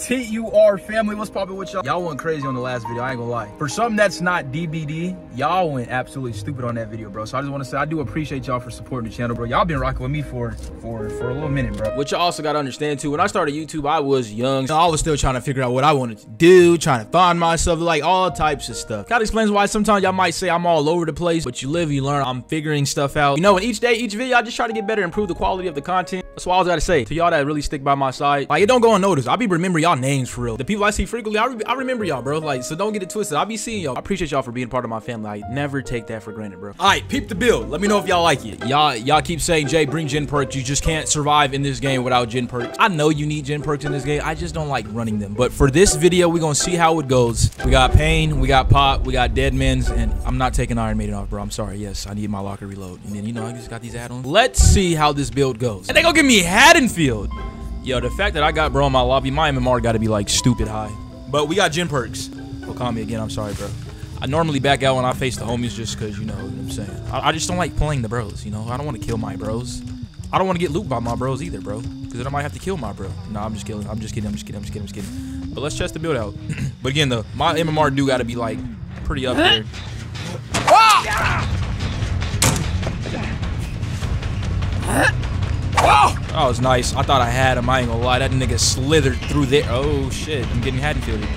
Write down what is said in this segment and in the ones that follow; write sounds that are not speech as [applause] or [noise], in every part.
TUR family, what's poppin' with y'all? Y'all went crazy on the last video, I ain't gonna lie. For something that's not DBD, y'all went absolutely stupid on that video, bro. So I just wanna say, I do appreciate y'all for supporting the channel, bro. Y'all been rocking with me for, for, for a little minute, bro. What y'all also gotta understand too, when I started YouTube, I was young. I was still trying to figure out what I wanted to do, trying to find myself, like all types of stuff. That explains why sometimes y'all might say I'm all over the place, but you live, you learn. I'm figuring stuff out. You know, and each day, each video, I just try to get better, improve the quality of the content. That's what I always gotta say to y'all that really stick by my side. Like, it don't go unnoticed. I'll be remembering y'all names for real. The people I see frequently, I, re I remember y'all, bro. Like, so don't get it twisted. I'll be seeing y'all. I appreciate y'all for being part of my family. I never take that for granted, bro. All right, peep the build. Let me know if y'all like it. Y'all, y'all keep saying, Jay, bring gen perks. You just can't survive in this game without gen perks. I know you need gen perks in this game. I just don't like running them. But for this video, we're gonna see how it goes. We got pain, we got pop, we got dead men's, and I'm not taking Iron Maiden off, bro. I'm sorry. Yes, I need my locker reload. And then you know, I just got these add-ons. Let's see how this build goes. And they gonna give me Haddonfield. Yo, the fact that I got bro in my lobby, my MMR got to be like stupid high. But we got gen perks. Well, call me again. I'm sorry, bro. I normally back out when I face the homies just because, you know what I'm saying. I, I, just don't like playing the bros, you know. I don't want to kill my bros. I don't want to get looped by my bros either, bro. Because then I might have to kill my bro. No, I'm just kidding. I'm just kidding. I'm just kidding. I'm just kidding. I'm just kidding. But let's test the build out. [clears throat] but again, though, my MMR do got to be like pretty up there. [laughs] Oh, was nice. I thought I had him. I ain't gonna lie. That nigga slithered through there. Oh, shit. I'm getting Haddonfielded.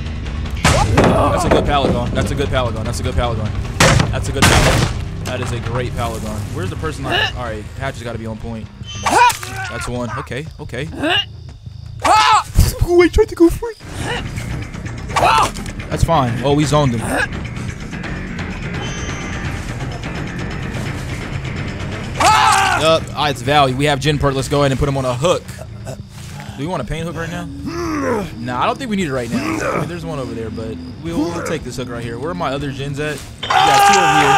That's a good Paragon. That's a good Paragon. That's a good Paragon. That's a good Paragon. That is a great Paragon. Where's the person? Like, all right, Hatch has got to be on point. That's one. Okay, okay. Oh, I tried to go it. That's fine. Oh, we zoned him. Up. Ah, it's value. We have Gen Perk. Let's go ahead and put him on a hook. Do we want a pain hook right now? Nah, I don't think we need it right now. I mean, there's one over there, but we'll, we'll, take this hook right here. Where are my other gens at? We got two over here.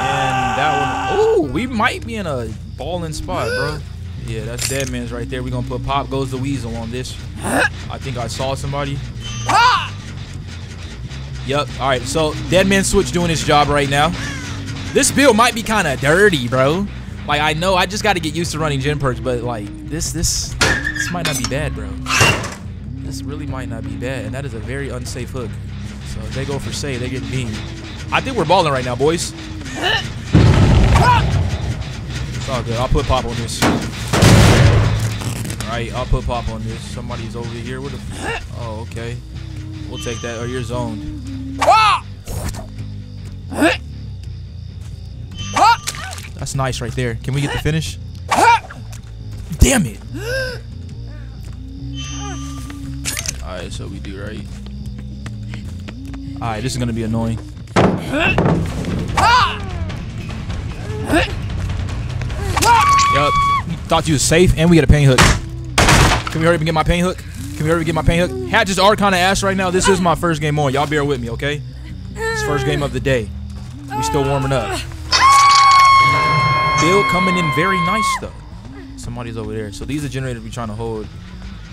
And that one. Oh, we might be in a balling spot, bro. Yeah, that's dead man's right there. We're going to put Pop Goes the Weasel on this. I think I saw somebody. Yep. All right, so Dead Man Switch doing his job right now. This build might be kind of dirty, bro. Like I know I just got to get used to running gen perks, but like this this this might not be bad, bro. This really might not be bad, and that is a very unsafe hook. So if they go for say, they get beamed. I think we're balling right now, boys. It's all good. I'll put pop on this. All right, I'll put pop on this. Somebody's over here. Where the? Oh, okay. We'll take that. Oh, you're zoned. That's nice right there. Can we get the finish? [gasps] Damn it. Alright, so we do right. Alright, this is gonna be annoying. Yup. Thought you was safe, and we get a pain hook. Can we hurry up and get my pain hook? Can we hurry up and get my pain hook? Hatches are kind of ass right now. This is my first game on. Y'all bear with me, okay? It's first game of the day. We still warming up. Bill coming in very nice, though. Somebody's over there. So these are generators we trying to hold.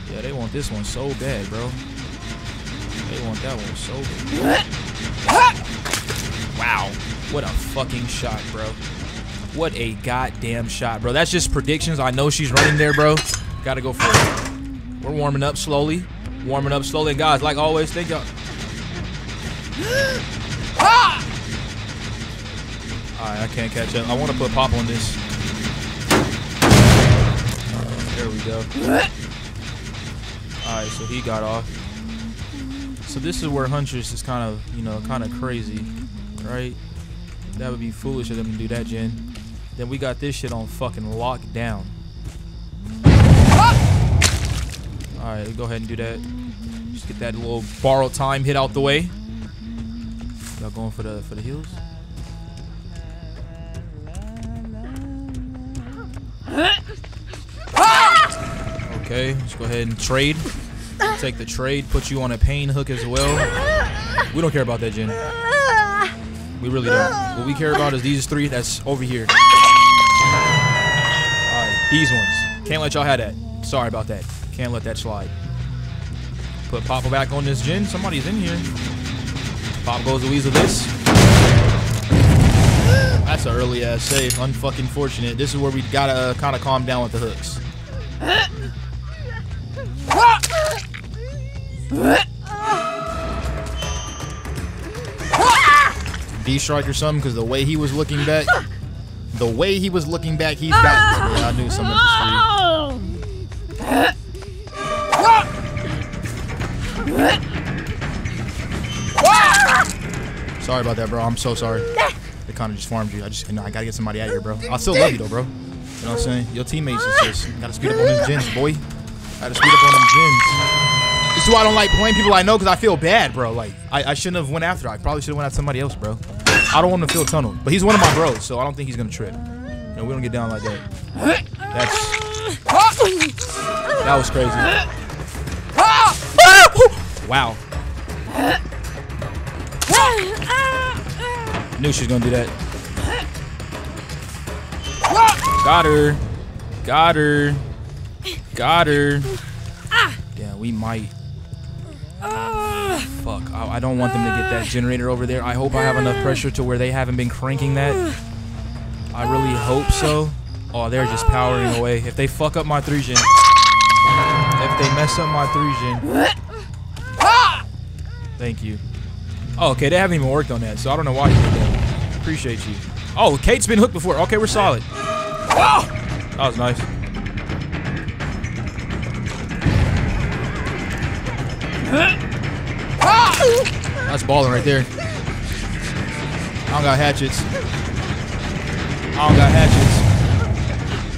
Yeah, they want this one so bad, bro. They want that one so bad. Wow. What a fucking shot, bro. What a goddamn shot, bro. That's just predictions. I know she's running there, bro. Gotta go for it. We're warming up slowly. Warming up slowly. And guys, like always, thank y'all. [gasps] Ah! I can't catch up. I want to put pop on this. Uh, there we go. Alright, so he got off. So this is where Huntress is kind of, you know, kind of crazy, right? That would be foolish of them to do that, gen. Then we got this shit on fucking lockdown. Alright, go ahead and do that. Just get that little borrowed time hit out the way. Y'all going for the for the heels? Okay, let's go ahead and trade. Take the trade, put you on a pain hook as well. We don't care about that, gen. We really don't. What we care about is these three that's over here. Alright, these ones. Can't let y'all have that. Sorry about that. Can't let that slide. Put Papa back on this gen. Somebody's in here. Pop goes the weasel this. That's an early ass save. Unfucking fortunate. This is where we gotta uh, kind of calm down with the hooks. D strike or something because the way he was looking back, the way he was looking back, he's got. Yeah, I knew something was. Sorry about that, bro. I'm so sorry. They kind of just farmed you. I just, you know, I gotta get somebody out of here, bro. I still love you though, bro. You know what I'm saying? Your teammates is just gotta speed up on these gens, boy. Gotta speed up on them gens. This is why I don't like playing people I know because I feel bad, bro. Like I, I shouldn't have went after. I probably should have went after somebody else, bro. I don't want him to feel tunnel, but he's one of my bros, so I don't think he's gonna trip. You know, we don't get down like that. That's that was crazy. Wow. Knew she was gonna do that. Got her. Got her. Got her. Yeah, we might. Fuck. I, I don't want them to get that generator over there. I hope I have enough pressure to where they haven't been cranking that. I really hope so. Oh, they're just powering away. If they fuck up my 3 gen. If they mess up my 3 gen. Thank you. Oh, okay, they haven't even worked on that, so I don't know why you did that. Appreciate you. Oh, Kate's been hooked before. Okay, we're solid. Ah! That was nice. Ah! That's balling right there. I don't got hatchets. I don't got hatchets.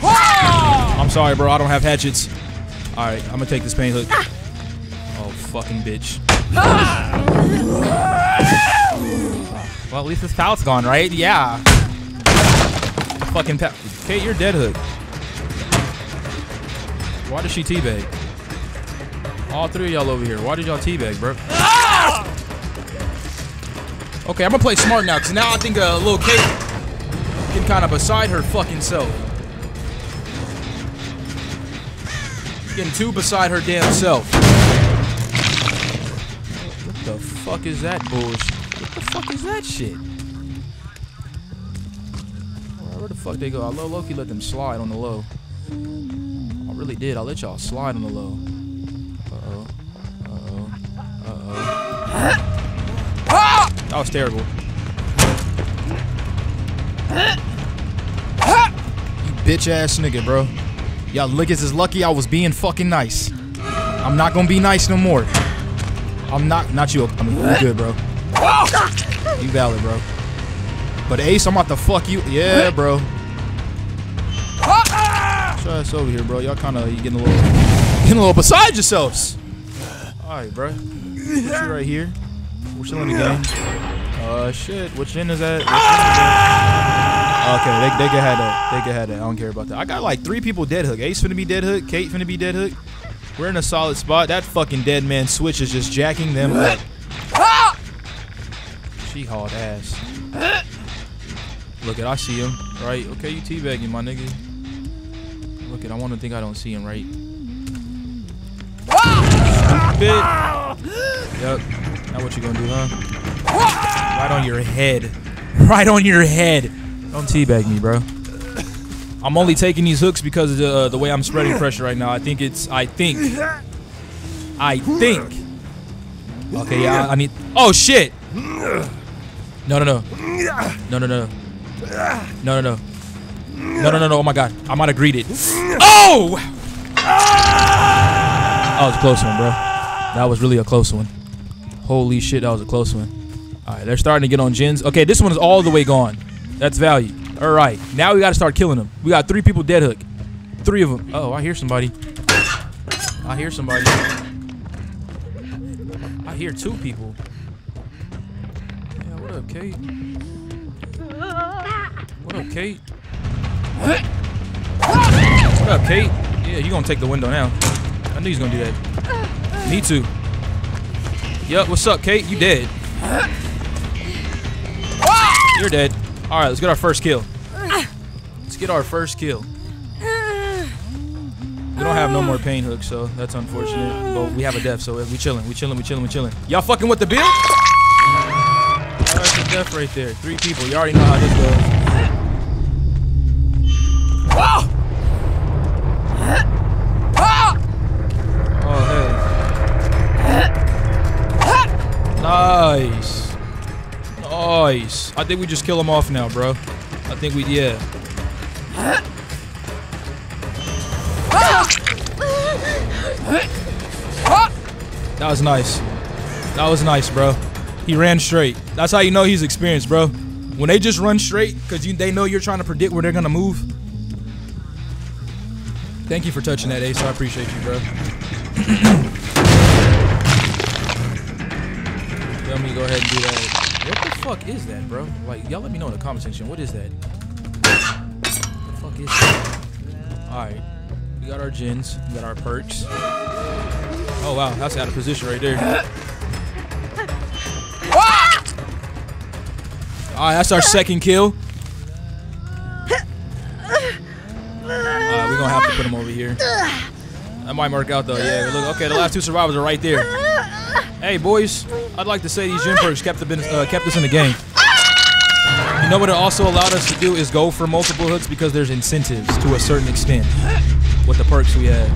Ah! I'm sorry, bro. I don't have hatchets. All right, I'm gonna take this pain hook. Oh, fucking bitch. [laughs] Well, at least this pallet's gone, right? Yeah. Fucking pa- Kate, you're dead hook. Why did she teabag? All three of y'all over here. Why did y'all teabag, bro? Okay, I'm gonna play smart now, because now I think uh, little Kate can kind of beside her fucking self. Getting too beside her damn self. What the fuck is that bullshit? What the fuck is that shit? Where the fuck they go? I low Loki let them slide on the low. I really did. I let y'all slide on the low. Uh-oh. Uh-oh. Uh-oh. Ah! That was terrible. You bitch ass nigga, bro. Y'all niggas is lucky I was being fucking nice. I'm not gonna be nice no more. I'm not, not you. I'm good, bro. You valid, bro. But Ace, I'm about to fuck you. Yeah, bro. Try over here, bro. Y'all kind of getting a little, getting a little beside yourselves. All right, bro. Put right here. We're still in the game. Uh, shit. Which end is that? Okay, they, they can have that. They can have that. I don't care about that. I got like three people dead hook. Ace finna be dead hook. Kate finna be dead hook. We're in a solid spot. That fucking dead man switch is just jacking them up. She hauled ass. Look at, I see him. Right? Okay, you teabagging, my nigga. Look at, I want to think I don't see him, right? Stupid. Yep. Now what you gonna do, huh? Right on your head. Right on your head. Don't teabag me, bro. I'm only taking these hooks because of the, uh, the way I'm spreading pressure right now. I think it's, I think. I think. Okay, yeah, I, I need, oh shit. No, no, no. No, no, no. No, no, no. No, no, no, no. Oh my god. I might have greeted. Oh! That was a close one, bro. That was really a close one. Holy shit, that was a close one. Alright, they're starting to get on gens. Okay, this one is all the way gone. That's value. Alright, now we gotta start killing them. We got three people dead hook. Three of them. Oh, I hear somebody. I hear somebody. I hear two people. Yeah, what up, Kate? What up, Kate? What up, Kate? Yeah, you gonna take the window now. I knew he's gonna do that. Me too. Yup, what's up, Kate? You dead. You're dead. Alright, let's get our first kill. Let's get our first kill. We don't have no more pain hooks, so that's unfortunate. But we have a death, so we chilling, we chilling, we chilling, we chilling. Y'all fucking with the build? That's a death right there. Three people. You already know how this goes. Oh, hey. Nice. Nice. I think we just kill him off now, bro. I think we, yeah. That was nice. That was nice, bro. He ran straight. That's how you know he's experienced, bro. When they just run straight, because you they know you're trying to predict where they're going to move. Thank you for touching that, Ace. I appreciate you, bro. [clears throat] Let me go ahead and do that. What the fuck is that, bro? Like, y'all let me know in the comment section. What is that? What the fuck is that? Alright. We got our gens. We got our perks. Oh, wow. That's out of position right there. [laughs] Alright, that's our second kill. Alright, we're gonna have to put him over here. That might work out though. Yeah, look. Okay, the last two survivors are right there. Hey, boys. I'd like to say these perks kept, the, uh, kept us in the game. You know what it also allowed us to do is go for multiple hooks because there's incentives to a certain extent with the perks we had.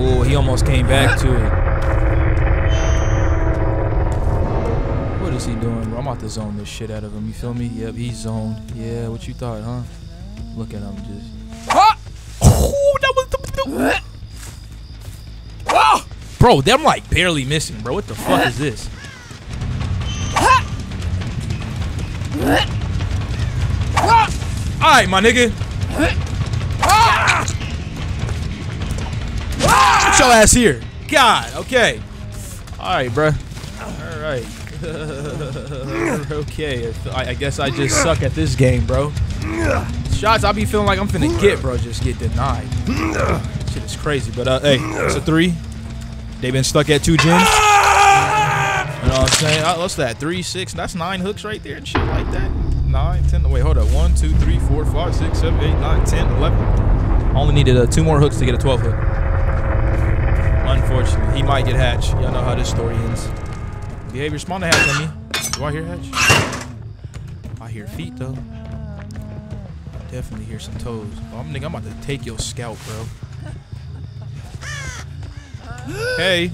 Oh, he almost came back to it. What is he doing? I'm about to zone this shit out of him. You feel me? Yep, he's zoned. Yeah, what you thought, huh? Look at him just. Ah! Oh, that was the. Bro, them like barely missing, bro. What the fuck is this? Alright, my nigga. Get your ass here. God, okay. Alright, bro. Alright. [laughs] okay, I, I guess I just suck at this game, bro. Shots I be feeling like I'm finna get, bro, just get denied. Shit is crazy, but uh, hey, it's a three. They been stuck at two gens. You know what I'm saying? Uh, what's that? Three, six. That's nine hooks right there and shit like that. Nine, ten. Wait, hold up. One, two, three, four, five, six, seven, eight, nine, ten, eleven. Only needed uh, two more hooks to get a 12 hook. Unfortunately, he might get hatched. Y'all know how this story ends. Behavior spawn the hatch on me. Do I hear hatch? I hear feet though. I definitely hear some toes. Oh, I'm, nigga, I'm about to take your scalp, bro. Hey.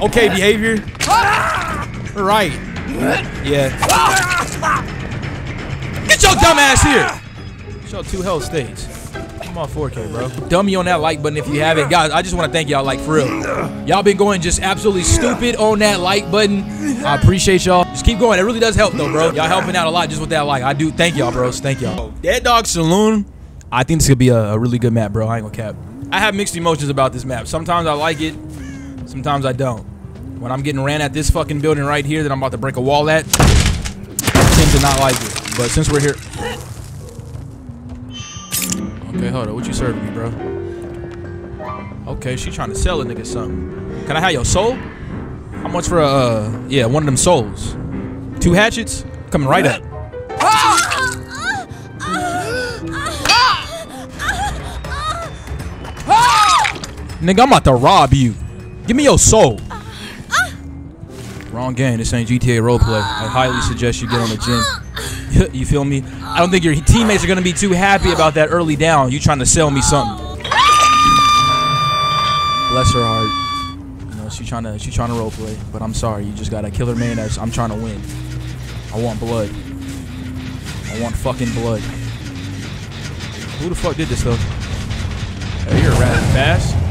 Okay, behavior. Right. Yeah. Get your dumb ass here. Show two health states. I'm on 4K, bro. Dummy on that like button if you haven't. Guys, I just want to thank y'all, like, for real. Y'all been going just absolutely stupid on that like button. I appreciate y'all. Just keep going. It really does help, though, bro. Y'all helping out a lot just with that like. I do. Thank y'all, bros. Thank y'all. Dead Dog Saloon. I think this could be a, a really good map, bro. I ain't gonna cap. I have mixed emotions about this map. Sometimes I like it. Sometimes I don't. When I'm getting ran at this fucking building right here that I'm about to break a wall at, I tend to not like it. But since we're here... Okay, hold on. What you serving me, bro? Okay, she trying to sell a nigga something. Can I have your soul? How much for a, uh, yeah, one of them souls? Two hatchets? Coming right up. Nigga, I'm about to rob you. Give me your soul. Uh, uh. Wrong game. This ain't GTA roleplay. I highly suggest you get on the gym. [laughs] you feel me? I don't think your teammates are gonna be too happy about that early down. You trying to sell me something? Bless her heart. You know she trying to she trying to roleplay, but I'm sorry. You just got a killer man. That's I'm trying to win. I want blood. I want fucking blood. Who the fuck did this though? Hey, you're a rat fast.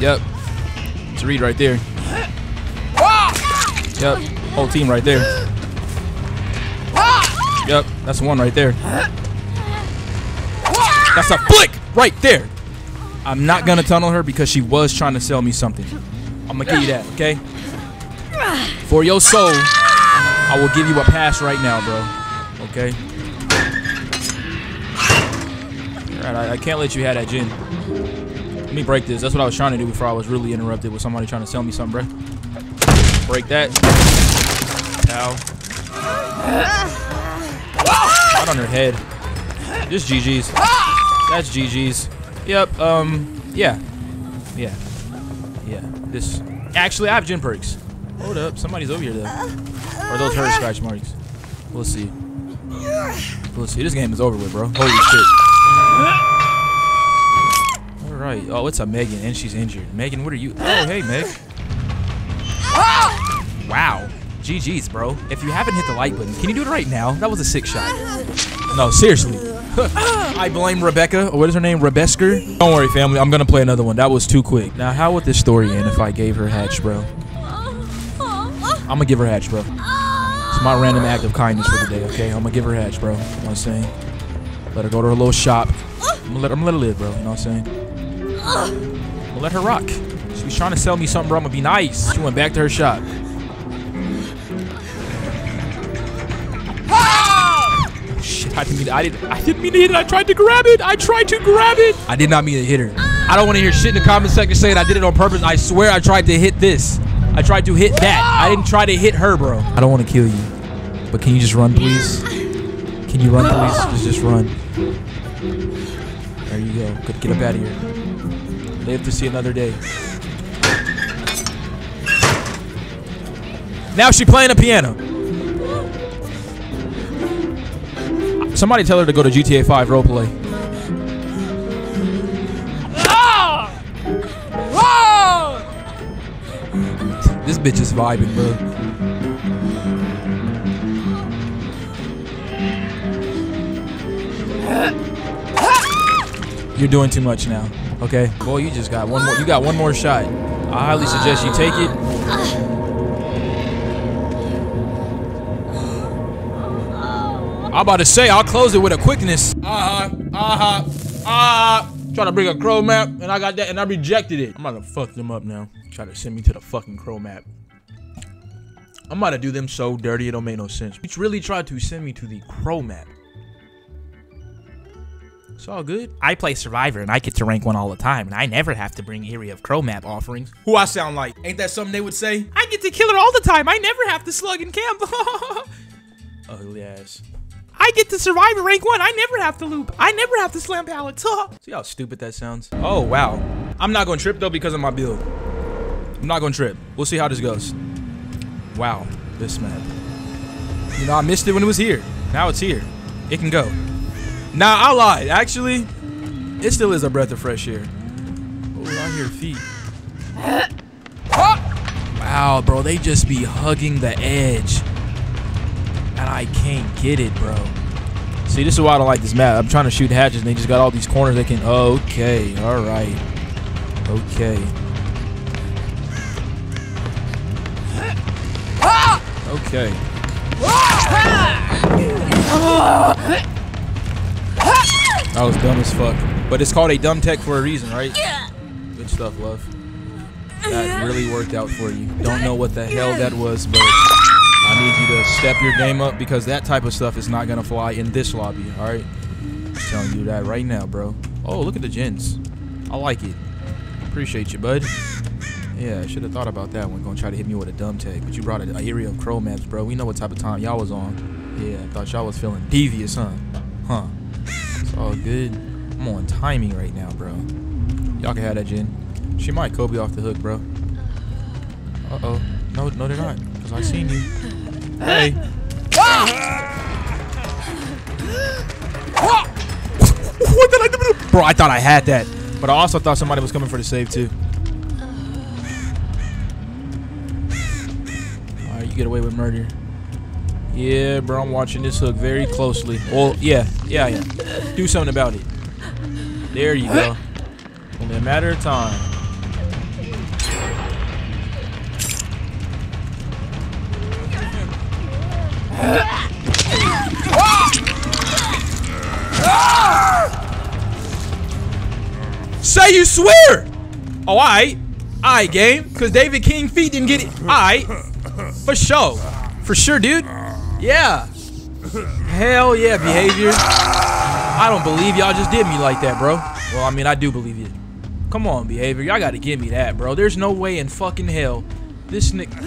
Yep. It's Reed right there. Yep. Whole team right there. Yep. That's one right there. That's a flick right there. I'm not gonna tunnel her because she was trying to sell me something. I'm gonna give you that, okay? For your soul, I will give you a pass right now, bro. Okay? Alright, I, I can't let you have that gen. Let me break this. That's what I was trying to do before I was really interrupted with somebody trying to sell me something, bro. Break that. Ow. Right on her head. Just GG's. That's GG's. Yep, um, yeah. Yeah. Yeah. This. Actually, I have gen perks. Hold up. Somebody's over here, though. Or those her scratch marks? We'll see. We'll see. This game is over with, bro. Holy shit. Right. Oh, it's a Megan, and she's injured. Megan, what are you? Oh, hey, Meg. Ah! Wow. GG's, bro. If you haven't hit the like button, can you do it right now? That was a sick shot. No, seriously. [laughs] I blame Rebecca, or what is her name? Rebesker? Don't worry, family. I'm going to play another one. That was too quick. Now, how would this story end if I gave her Hatch, bro? I'm going to give her Hatch, bro. It's my random act of kindness for the day, okay? I'm going to give her Hatch, bro. You know what I'm saying? Let her go to her little shop. I'm I'm gonna let her live, bro. You know what I'm saying? I'm let her rock. She was trying to sell me something, bro. I'm gonna be nice. She went back to her shop. Ah! Shit, I didn't mean. I didn't. I didn't mean to hit it. I tried to grab it. I tried to grab it. I did not mean to hit her. I don't want to hear shit in the comment section saying I did it on purpose. I swear I tried to hit this. I tried to hit that. I didn't try to hit her, bro. I don't want to kill you, but can you just run, please? Can you run, please? Just, just run. There you go. Good. Get up out of here. Live to see another day. Now she playing a piano. Somebody tell her to go to GTA 5 roleplay. Ah! This bitch is vibing, bro. You're doing too much now. Okay? Boy, you just got one more. You got one more shot. I highly suggest you take it. I'm about to say I'll close it with a quickness. Uh huh. Uh huh. Uh huh. Try to bring a crow map, and I got that, and I rejected it. I'm about to fuck them up now. Try to send me to the fucking crow map. I'm about to do them so dirty it don't make no sense. Which really tried to send me to the crow map. It's all good. I play Survivor and I get to rank one all the time, and I never have to bring Area of Crow map offerings. Who I sound like? Ain't that something they would say? I get to kill her all the time. I never have to slug and camp. [laughs] Ugly ass. I get to Survivor rank one. I never have to loop. I never have to slam pallets. [laughs] See how stupid that sounds? Oh, wow. I'm not going to trip though because of my build. I'm not going to trip. We'll see how this goes. Wow, this map. You know, I missed it when it was here. Now it's here. It can go. Nah, I lied. Actually, it still is a breath of fresh air. Oh, I hear feet. Wow, bro, they just be hugging the edge. And I can't get it, bro. See, this is why I don't like this map. I'm trying to shoot hatches, and they just got all these corners they can... Okay, all right. Okay. Okay. That was dumb as fuck. But it's called a dumb tech for a reason, right? Yeah. Good stuff, love. That really worked out for you. Don't know what the hell that was, but I need you to step your game up because that type of stuff is not gonna fly in this lobby, alright? Telling you that right now, bro. Oh, look at the gens. I like it. Appreciate you, bud. Yeah, I should have thought about that one. Gonna try to hit me with a dumb tag, but you brought a, a area of crow maps, bro. We know what type of time y'all was on. Yeah, I thought y'all was feeling devious, huh? Huh. All good. I'm on timing right now, bro. Y'all can have that, gen. She might Kobe off the hook, bro. Uh-oh. No, no, they're not. Because I seen you. Hey. what did I do? Bro, I thought I had that. But I also thought somebody was coming for the save, too. Alright, you get away with murder. Yeah, bro, I'm watching this hook very closely. Well, yeah, yeah, yeah. Do something about it. There you go. Only a matter of time. Say you swear! Oh, alright. Alright, game. Because David King feet didn't get it. Alright. For sure. For sure, dude. Yeah. Hell yeah, behavior. I don't believe y'all just did me like that, bro. Well, I mean, I do believe you. Come on, behavior. Y'all gotta give me that, bro. There's no way in fucking hell this nigga.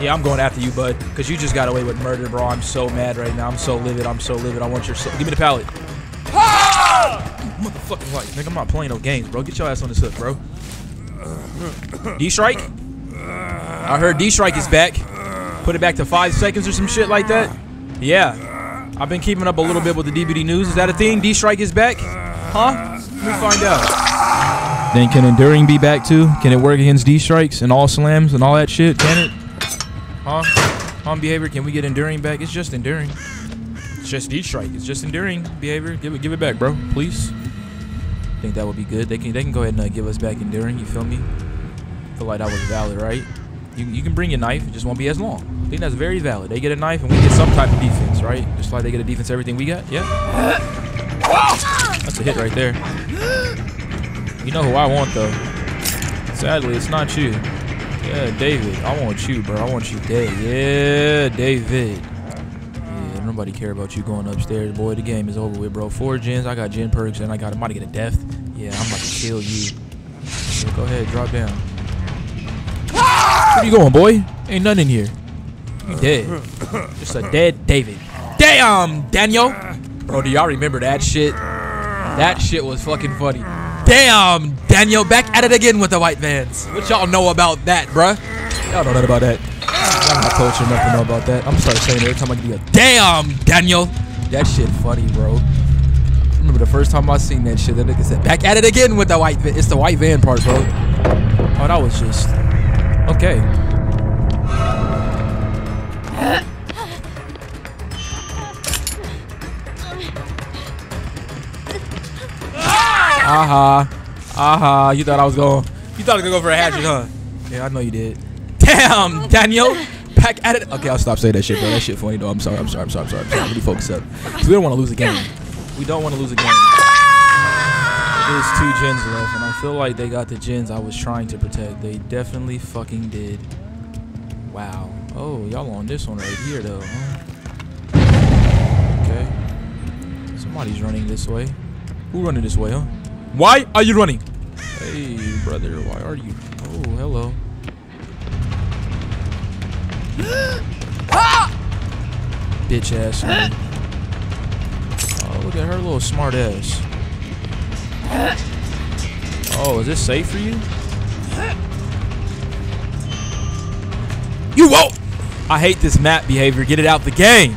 Yeah, I'm going after you, bud. Because you just got away with murder, bro. I'm so mad right now. I'm so livid. I'm so livid. I want your soul. Give me the pallet. Motherfucking light. Nigga, I'm not playing no games, bro. Get your ass on this hook, bro. D-Strike? I heard D-Strike is back. Put it back to five seconds or some shit like that. Yeah. I've been keeping up a little bit with the DBD news. Is that a thing? D-Strike is back? Huh? Let me find out. Then can enduring be back too? Can it work against D strikes and all slams and all that shit? Can it? Huh? On behavior, can we get enduring back? It's just enduring. It's just D strike. It's just enduring behavior. Give it, give it back, bro. Please. I think that would be good. They can, they can go ahead and uh, give us back enduring. You feel me? Feel like that was valid, right? You, you can bring your knife. It just won't be as long. I think that's very valid. They get a knife and we get some type of defense, right? Just like they get a defense, everything we got. Yeah. That's a hit right there. You know who I want though. Sadly, it's not you. Yeah, David. I want you, bro. I want you dead. Yeah, David. Yeah, nobody care about you going upstairs, boy. The game is over with, bro. Four gens. I got gen perks, and I got. I'm about to get a death. Yeah, I'm about to kill you. So go ahead, drop down. Where you going, boy? Ain't nothing in here. You dead. Just a dead David. Damn, Daniel. Bro, do y'all remember that shit? That shit was fucking funny. Damn, Daniel, back at it again with the white vans. What y'all know about that, bruh? Y'all know nothing about that. Y'all not enough to know about that. I'm start saying it every time I get a damn, Daniel. That shit funny, bro. Remember the first time I seen that shit, that nigga said, back at it again with the white van. It's the white van part, bro. Oh, that was just, okay. Aha. Aha. You thought I was going. You thought I was going to go for a hatchet, huh? Yeah, I know you did. Damn, Daniel. Back at it. Okay, I'll stop saying that shit, bro. That shit funny, though. I'm sorry. I'm sorry. I'm sorry. I'm sorry. I'm sorry. Really focus up. We don't want to lose a game. We don't want to lose a game. There's two gens left, and I feel like they got the gens I was trying to protect. They definitely fucking did. Wow. Oh, y'all on this one right here, though, huh? Okay. Somebody's running this way. Who running this way, huh? Why are you running? Hey, brother, why are you? Oh, hello. ah! Bitch ass. man. Oh, look at her little smart ass. Oh, is this safe for you? You won't! I hate this map behavior. Get it out the game.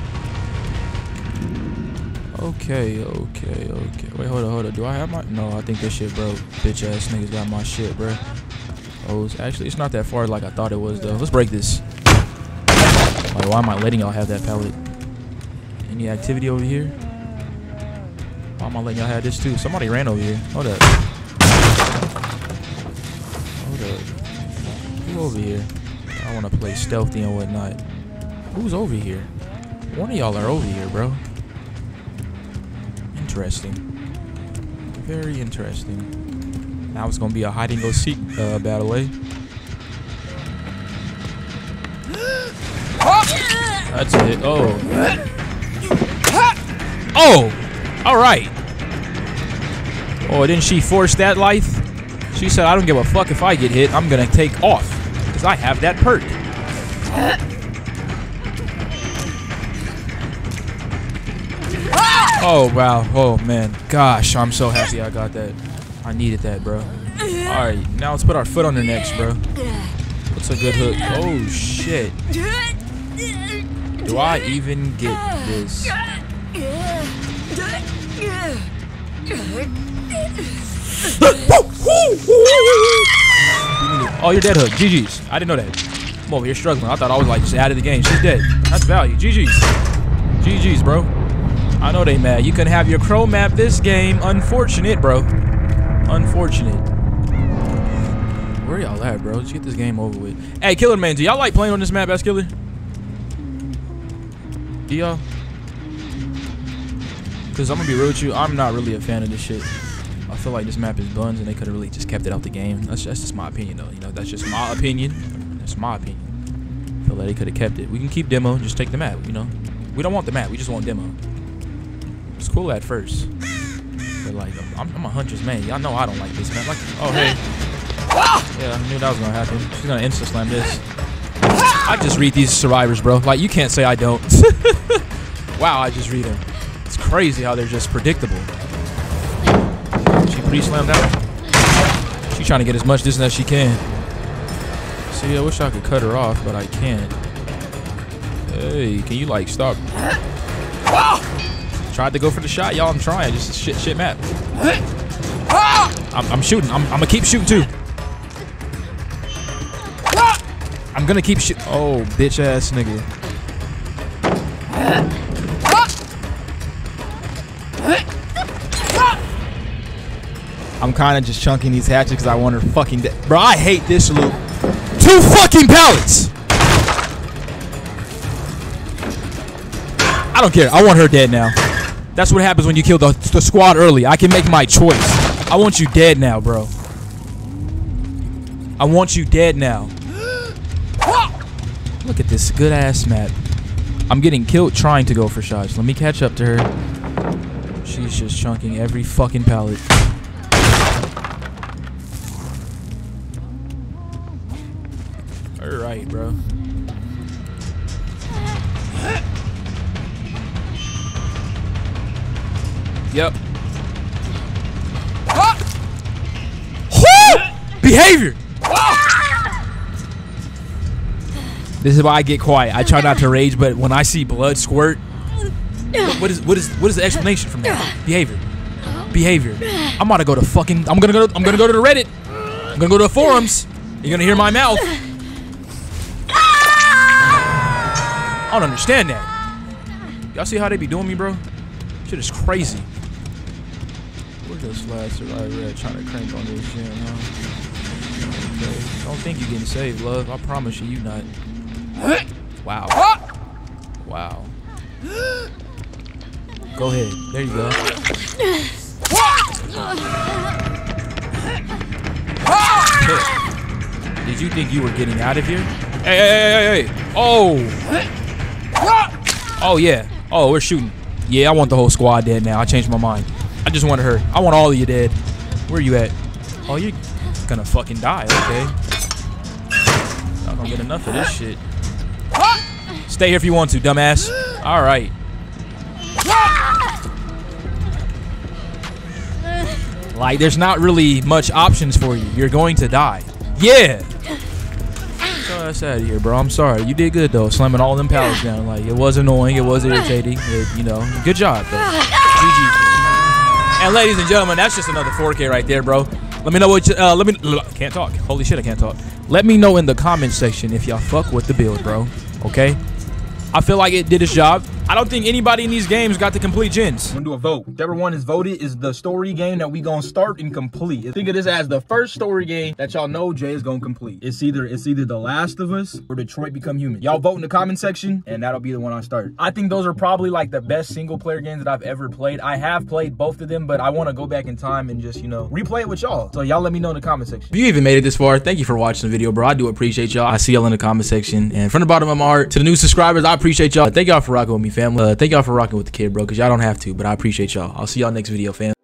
Okay, okay, okay. Wait, hold on, hold on. Do I have my? No, I think this shit broke. Bitch ass niggas got my shit, bro. Oh, it's actually, it's not that far like I thought it was, though. Let's break this. Like, why am I letting y'all have that pallet? Any activity over here? Why am I letting y'all have this too? Somebody ran over here. Hold up. Hold up. Who over here? I want to play stealthy and whatnot. Who's over here? One of y'all are over here, bro. Interesting. Very interesting. Now it's gonna be a hide and go seek uh, battle, eh? That's it. Oh. Oh! Alright. Oh, didn't she force that life? She said, I don't give a fuck if I get hit. I'm gonna take off. Because I have that perk. Oh, wow. Oh, man. Gosh, I'm so happy I got that. I needed that, bro. Alright, now let's put our foot on her necks, bro. What's a good hook? Oh, shit. Do I even get this? [laughs] Oh, you're dead, Hook. GG's. I didn't know that. I'm over here struggling. I thought I was like just out of the game. She's dead. That's value. GG's. GG's, bro. I know they mad. You couldn't have your crow map this game. Unfortunate, bro. Unfortunate. Where y'all at, bro? Let's get this game over with. Hey, Killer Man, do y'all like playing on this map, as Killer? Do y'all? Because I'm going to be real with you. I'm not really a fan of this shit. I feel like this map is buns and they could have really just kept it out the game. That's, that's just my opinion, though. You know, that's just my opinion. That's my opinion. I feel like they could have kept it. We can keep demo. Just take the map, you know? We don't want the map. We just want demo. It's cool at first. But, like, I'm, I'm a hunter's man. Y'all know I don't like this map. Like, oh, hey. [laughs] Yeah, I knew that was going to happen. She's going to insta-slam this. I just read these survivors, bro. Like, you can't say I don't. [laughs] wow, I just read them. It's crazy how they're just predictable. She pre-slammed out. She's trying to get as much distance as she can. See, I wish I could cut her off, but I can't. Hey, can you, like, stop? Tried to go for the shot, y'all. I'm trying. Just shit, shit map. I'm, I'm shooting. I'm, I'm gonna keep shooting too. I'm gonna keep shooting. Oh, bitch ass nigga. I'm kind of just chunking these hatches because I want her fucking dead. Bro, I hate this loop. Two fucking pallets! I don't care. I want her dead now. That's what happens when you kill the, the squad early. I can make my choice. I want you dead now, bro. I want you dead now. [gasps] Look at this good ass map. I'm getting killed trying to go for shots. Let me catch up to her. She's just chunking every fucking pallet. Alright, bro. Yep. Behavior! This is why I get quiet. I try not to rage, but when I see blood squirt, what is what is what is the explanation from that? Behavior. Behavior. I'm gonna go to fucking. I'm gonna go. To, I'm gonna go to the Reddit. I'm gonna go to the forums. You're gonna hear my mouth. I don't understand that. Y'all see how they be doing me, bro? Shit is crazy. Flats are right there trying to crank on this shit, huh? Okay. Don't think you're getting saved, love. I promise you, you not. Wow. Wow. Go ahead. There you go. Did you think you were getting out of here? Hey, hey, hey, hey, hey. Oh. Oh, yeah. Oh, we're shooting. Yeah, I want the whole squad dead now. I changed my mind. I just wanted her. I want all of you dead. Where are you at? Oh, you're gonna fucking die. Okay. I'm not gonna get enough of this shit. Stay here if you want to, dumbass. All right. Like, there's not really much options for you. You're going to die. Yeah. That's out of here, bro. I'm sorry. You did good though, slamming all them pallets down. Like it was annoying, it was irritating. It, you know, good job though. GG. And ladies and gentlemen, that's just another 4K right there, bro. Let me know what. You, uh, let me. Can't talk. Holy shit, I can't talk. Let me know in the comment section if y'all fuck with the build, bro. Okay. I feel like it did its job. I don't think anybody in these games got the complete gens. I'm gonna do a vote. Whichever one is voted is the story game that we gonna start and complete. Think of this as the first story game that y'all know Jay is gonna complete. It's either it's either The Last of Us or Detroit Become Human. Y'all vote in the comment section and that'll be the one I start. I think those are probably like the best single player games that I've ever played. I have played both of them, but I wanna go back in time and just, you know, replay it with y'all. So y'all let me know in the comment section. If you even made it this far, thank you for watching the video, bro. I do appreciate y'all. I see y'all in the comment section. And from the bottom of my heart, to the new subscribers, I appreciate y'all. Thank y'all for rocking with me, family. Uh, thank y'all for rocking with the kid, bro, because y'all don't have to, but I appreciate y'all. I'll see y'all next video, fam.